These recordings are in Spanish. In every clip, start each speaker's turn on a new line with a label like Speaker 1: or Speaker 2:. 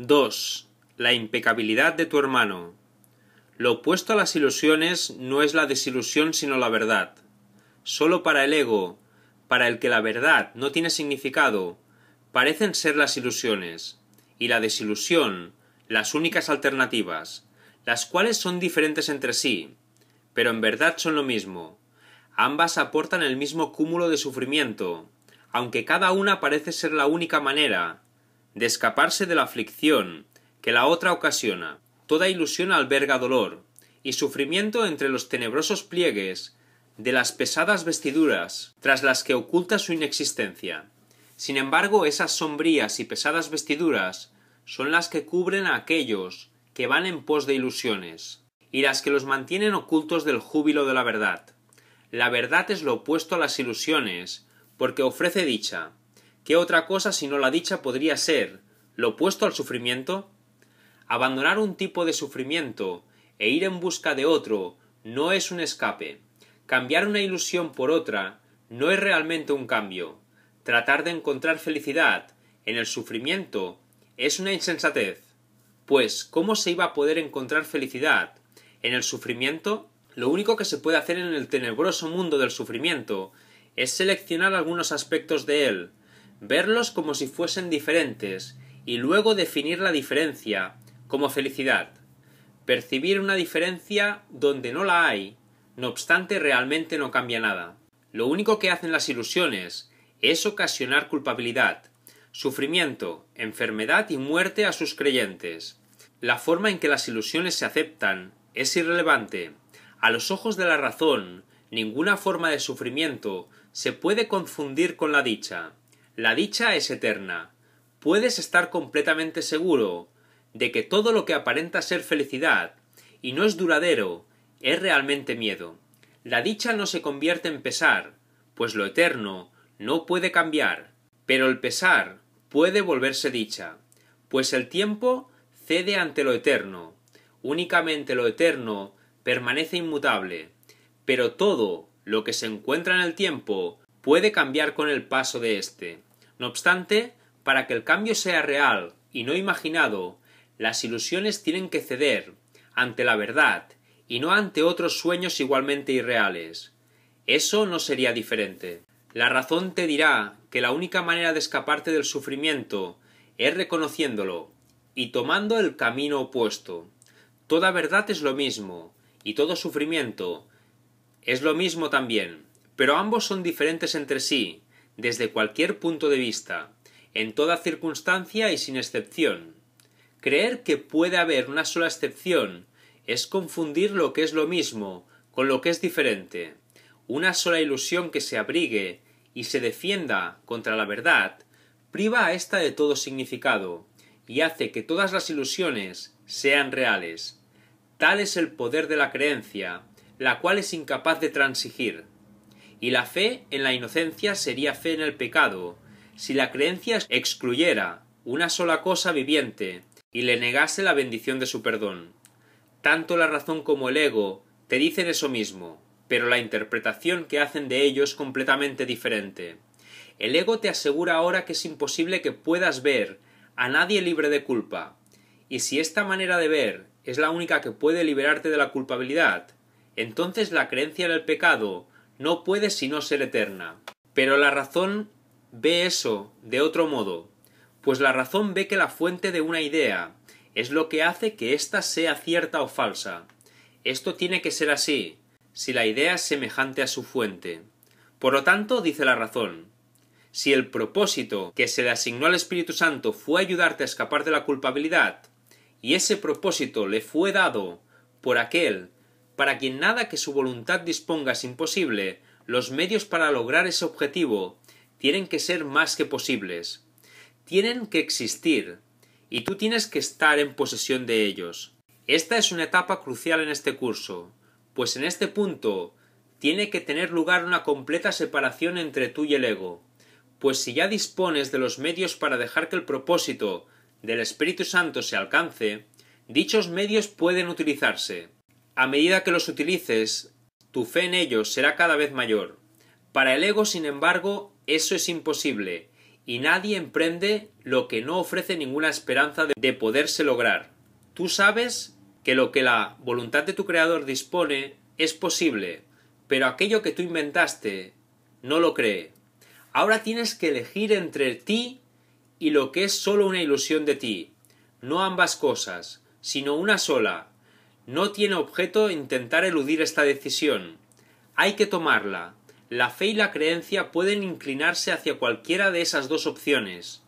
Speaker 1: 2. La impecabilidad de tu hermano. Lo opuesto a las ilusiones no es la desilusión sino la verdad. Sólo para el ego, para el que la verdad no tiene significado, parecen ser las ilusiones, y la desilusión las únicas alternativas, las cuales son diferentes entre sí, pero en verdad son lo mismo. Ambas aportan el mismo cúmulo de sufrimiento, aunque cada una parece ser la única manera de escaparse de la aflicción que la otra ocasiona. Toda ilusión alberga dolor y sufrimiento entre los tenebrosos pliegues de las pesadas vestiduras tras las que oculta su inexistencia. Sin embargo, esas sombrías y pesadas vestiduras son las que cubren a aquellos que van en pos de ilusiones, y las que los mantienen ocultos del júbilo de la verdad. La verdad es lo opuesto a las ilusiones, porque ofrece dicha, ¿Qué otra cosa sino la dicha podría ser lo opuesto al sufrimiento? Abandonar un tipo de sufrimiento e ir en busca de otro no es un escape. Cambiar una ilusión por otra no es realmente un cambio. Tratar de encontrar felicidad en el sufrimiento es una insensatez. Pues, ¿cómo se iba a poder encontrar felicidad en el sufrimiento? Lo único que se puede hacer en el tenebroso mundo del sufrimiento es seleccionar algunos aspectos de él, verlos como si fuesen diferentes y luego definir la diferencia como felicidad. Percibir una diferencia donde no la hay, no obstante realmente no cambia nada. Lo único que hacen las ilusiones es ocasionar culpabilidad, sufrimiento, enfermedad y muerte a sus creyentes. La forma en que las ilusiones se aceptan es irrelevante. A los ojos de la razón, ninguna forma de sufrimiento se puede confundir con la dicha. La dicha es eterna. Puedes estar completamente seguro de que todo lo que aparenta ser felicidad y no es duradero es realmente miedo. La dicha no se convierte en pesar, pues lo eterno no puede cambiar, pero el pesar puede volverse dicha, pues el tiempo cede ante lo eterno, únicamente lo eterno permanece inmutable, pero todo lo que se encuentra en el tiempo puede cambiar con el paso de éste. No obstante, para que el cambio sea real y no imaginado, las ilusiones tienen que ceder ante la verdad y no ante otros sueños igualmente irreales. Eso no sería diferente. La razón te dirá que la única manera de escaparte del sufrimiento es reconociéndolo y tomando el camino opuesto. Toda verdad es lo mismo, y todo sufrimiento es lo mismo también, pero ambos son diferentes entre sí, desde cualquier punto de vista, en toda circunstancia y sin excepción. Creer que puede haber una sola excepción es confundir lo que es lo mismo con lo que es diferente. Una sola ilusión que se abrigue y se defienda contra la verdad priva a ésta de todo significado y hace que todas las ilusiones sean reales. Tal es el poder de la creencia, la cual es incapaz de transigir y la fe en la inocencia sería fe en el pecado, si la creencia excluyera una sola cosa viviente y le negase la bendición de su perdón. Tanto la razón como el ego te dicen eso mismo, pero la interpretación que hacen de ello es completamente diferente. El ego te asegura ahora que es imposible que puedas ver a nadie libre de culpa, y si esta manera de ver es la única que puede liberarte de la culpabilidad, entonces la creencia en el pecado no puede sino ser eterna. Pero la razón ve eso de otro modo, pues la razón ve que la fuente de una idea es lo que hace que ésta sea cierta o falsa. Esto tiene que ser así, si la idea es semejante a su fuente. Por lo tanto, dice la razón, si el propósito que se le asignó al Espíritu Santo fue ayudarte a escapar de la culpabilidad, y ese propósito le fue dado por aquel para quien nada que su voluntad disponga es imposible, los medios para lograr ese objetivo tienen que ser más que posibles. Tienen que existir, y tú tienes que estar en posesión de ellos. Esta es una etapa crucial en este curso, pues en este punto tiene que tener lugar una completa separación entre tú y el ego, pues si ya dispones de los medios para dejar que el propósito del Espíritu Santo se alcance, dichos medios pueden utilizarse. A medida que los utilices, tu fe en ellos será cada vez mayor. Para el ego, sin embargo, eso es imposible, y nadie emprende lo que no ofrece ninguna esperanza de poderse lograr. Tú sabes que lo que la voluntad de tu creador dispone es posible, pero aquello que tú inventaste no lo cree. Ahora tienes que elegir entre ti y lo que es solo una ilusión de ti, no ambas cosas, sino una sola. No tiene objeto intentar eludir esta decisión. Hay que tomarla. La fe y la creencia pueden inclinarse hacia cualquiera de esas dos opciones,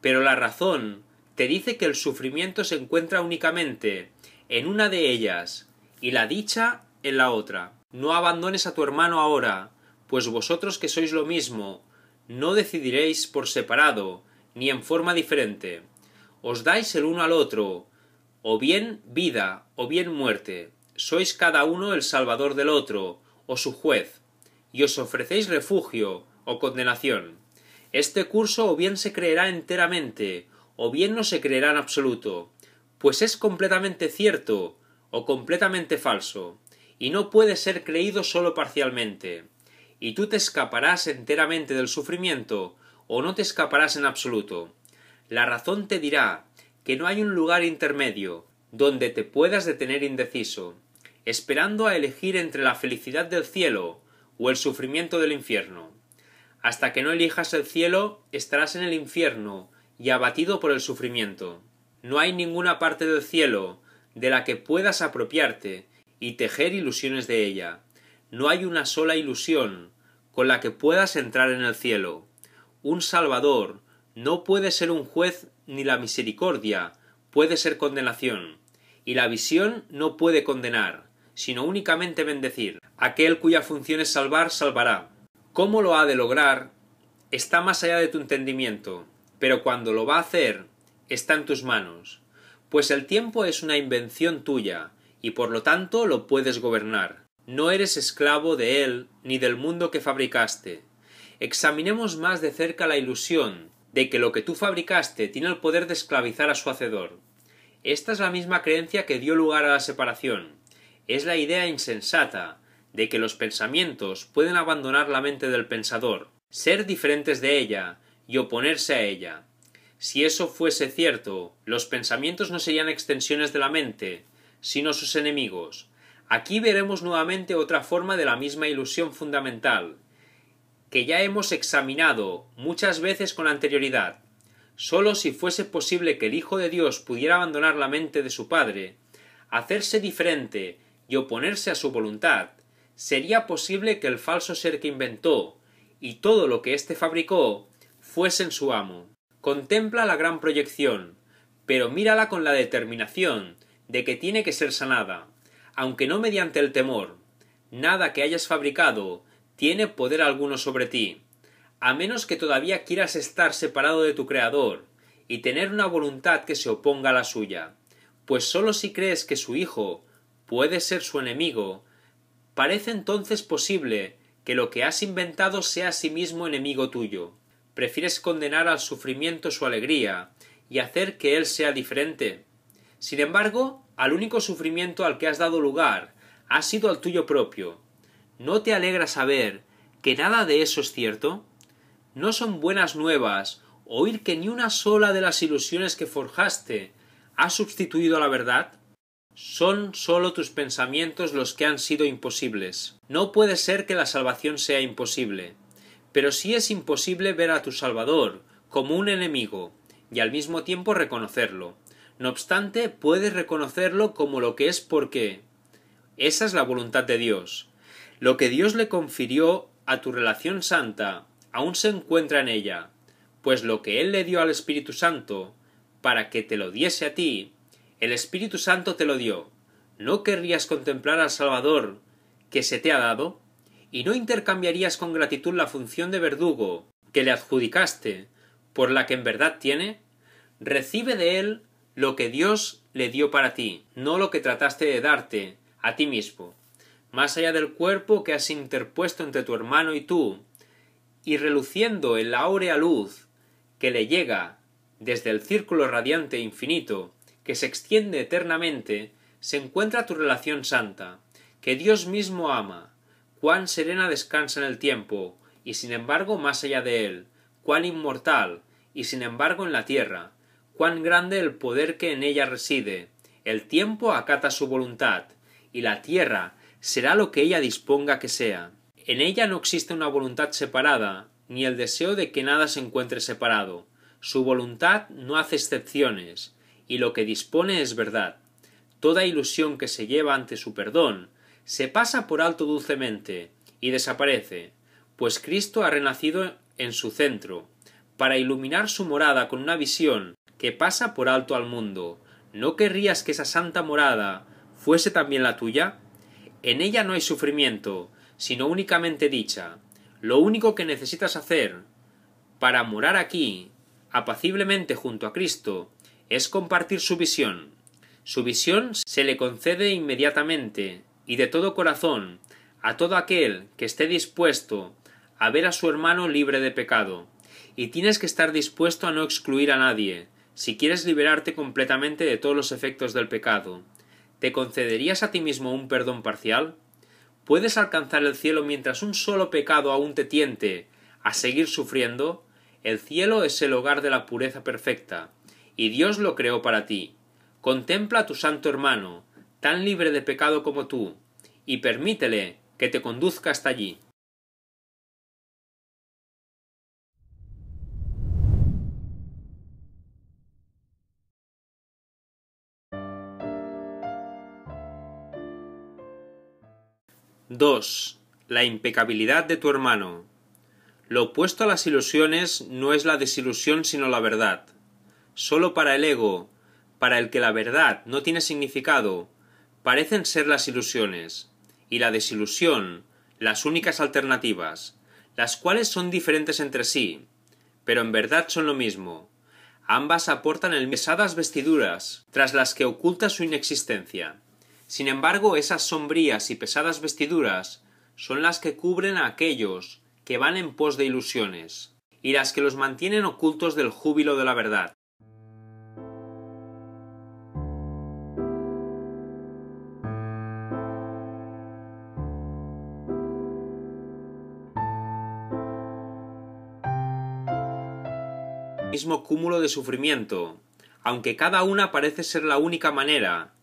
Speaker 1: pero la razón te dice que el sufrimiento se encuentra únicamente en una de ellas y la dicha en la otra. No abandones a tu hermano ahora, pues vosotros que sois lo mismo, no decidiréis por separado, ni en forma diferente. Os dais el uno al otro, o bien vida, o bien muerte. Sois cada uno el salvador del otro, o su juez, y os ofrecéis refugio, o condenación. Este curso o bien se creerá enteramente, o bien no se creerá en absoluto, pues es completamente cierto, o completamente falso, y no puede ser creído solo parcialmente. Y tú te escaparás enteramente del sufrimiento, o no te escaparás en absoluto. La razón te dirá que no hay un lugar intermedio donde te puedas detener indeciso, esperando a elegir entre la felicidad del cielo o el sufrimiento del infierno. Hasta que no elijas el cielo, estarás en el infierno y abatido por el sufrimiento. No hay ninguna parte del cielo de la que puedas apropiarte y tejer ilusiones de ella. No hay una sola ilusión con la que puedas entrar en el cielo un Salvador no puede ser un juez ni la misericordia puede ser condenación, y la visión no puede condenar, sino únicamente bendecir. Aquel cuya función es salvar, salvará. ¿Cómo lo ha de lograr? Está más allá de tu entendimiento, pero cuando lo va a hacer, está en tus manos, pues el tiempo es una invención tuya, y por lo tanto lo puedes gobernar. No eres esclavo de él ni del mundo que fabricaste, examinemos más de cerca la ilusión de que lo que tú fabricaste tiene el poder de esclavizar a su hacedor. Esta es la misma creencia que dio lugar a la separación. Es la idea insensata de que los pensamientos pueden abandonar la mente del pensador, ser diferentes de ella y oponerse a ella. Si eso fuese cierto, los pensamientos no serían extensiones de la mente, sino sus enemigos. Aquí veremos nuevamente otra forma de la misma ilusión fundamental, que ya hemos examinado muchas veces con anterioridad. Sólo si fuese posible que el Hijo de Dios pudiera abandonar la mente de su Padre, hacerse diferente y oponerse a su voluntad, sería posible que el falso ser que inventó y todo lo que éste fabricó fuesen su amo. Contempla la gran proyección, pero mírala con la determinación de que tiene que ser sanada, aunque no mediante el temor. Nada que hayas fabricado tiene poder alguno sobre ti, a menos que todavía quieras estar separado de tu Creador y tener una voluntad que se oponga a la suya, pues sólo si crees que su Hijo puede ser su enemigo, parece entonces posible que lo que has inventado sea a sí mismo enemigo tuyo. Prefieres condenar al sufrimiento su alegría y hacer que él sea diferente. Sin embargo, al único sufrimiento al que has dado lugar ha sido al tuyo propio, ¿No te alegra saber que nada de eso es cierto? ¿No son buenas nuevas oír que ni una sola de las ilusiones que forjaste ha sustituido a la verdad? Son sólo tus pensamientos los que han sido imposibles. No puede ser que la salvación sea imposible, pero sí es imposible ver a tu Salvador como un enemigo y al mismo tiempo reconocerlo. No obstante, puedes reconocerlo como lo que es porque esa es la voluntad de Dios, lo que Dios le confirió a tu relación santa aún se encuentra en ella, pues lo que Él le dio al Espíritu Santo, para que te lo diese a ti, el Espíritu Santo te lo dio. ¿No querrías contemplar al Salvador que se te ha dado? ¿Y no intercambiarías con gratitud la función de verdugo que le adjudicaste por la que en verdad tiene? Recibe de Él lo que Dios le dio para ti, no lo que trataste de darte a ti mismo más allá del cuerpo que has interpuesto entre tu hermano y tú, y reluciendo en la áurea luz que le llega desde el círculo radiante e infinito que se extiende eternamente, se encuentra tu relación santa, que Dios mismo ama, cuán serena descansa en el tiempo, y sin embargo más allá de él, cuán inmortal, y sin embargo en la tierra, cuán grande el poder que en ella reside, el tiempo acata su voluntad, y la tierra será lo que ella disponga que sea. En ella no existe una voluntad separada, ni el deseo de que nada se encuentre separado. Su voluntad no hace excepciones, y lo que dispone es verdad. Toda ilusión que se lleva ante su perdón se pasa por alto dulcemente y desaparece, pues Cristo ha renacido en su centro, para iluminar su morada con una visión que pasa por alto al mundo. ¿No querrías que esa santa morada fuese también la tuya? En ella no hay sufrimiento, sino únicamente dicha. Lo único que necesitas hacer para morar aquí, apaciblemente junto a Cristo, es compartir su visión. Su visión se le concede inmediatamente y de todo corazón a todo aquel que esté dispuesto a ver a su hermano libre de pecado. Y tienes que estar dispuesto a no excluir a nadie, si quieres liberarte completamente de todos los efectos del pecado. ¿Te concederías a ti mismo un perdón parcial? ¿Puedes alcanzar el cielo mientras un solo pecado aún te tiente a seguir sufriendo? El cielo es el hogar de la pureza perfecta, y Dios lo creó para ti. Contempla a tu santo hermano, tan libre de pecado como tú, y permítele que te conduzca hasta allí. —2. La impecabilidad de tu hermano. Lo opuesto a las ilusiones no es la desilusión sino la verdad. Sólo para el ego, para el que la verdad no tiene significado, parecen ser las ilusiones y la desilusión las únicas alternativas, las cuales son diferentes entre sí, pero en verdad son lo mismo. Ambas aportan el pesadas vestiduras, tras las que oculta su inexistencia. Sin embargo, esas sombrías y pesadas vestiduras son las que cubren a aquellos que van en pos de ilusiones, y las que los mantienen ocultos del júbilo de la verdad. mismo cúmulo de sufrimiento, aunque cada una parece ser la única manera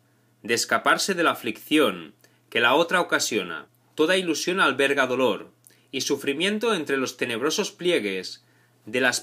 Speaker 1: de escaparse de la aflicción que la otra ocasiona. Toda ilusión alberga dolor y sufrimiento entre los tenebrosos pliegues de las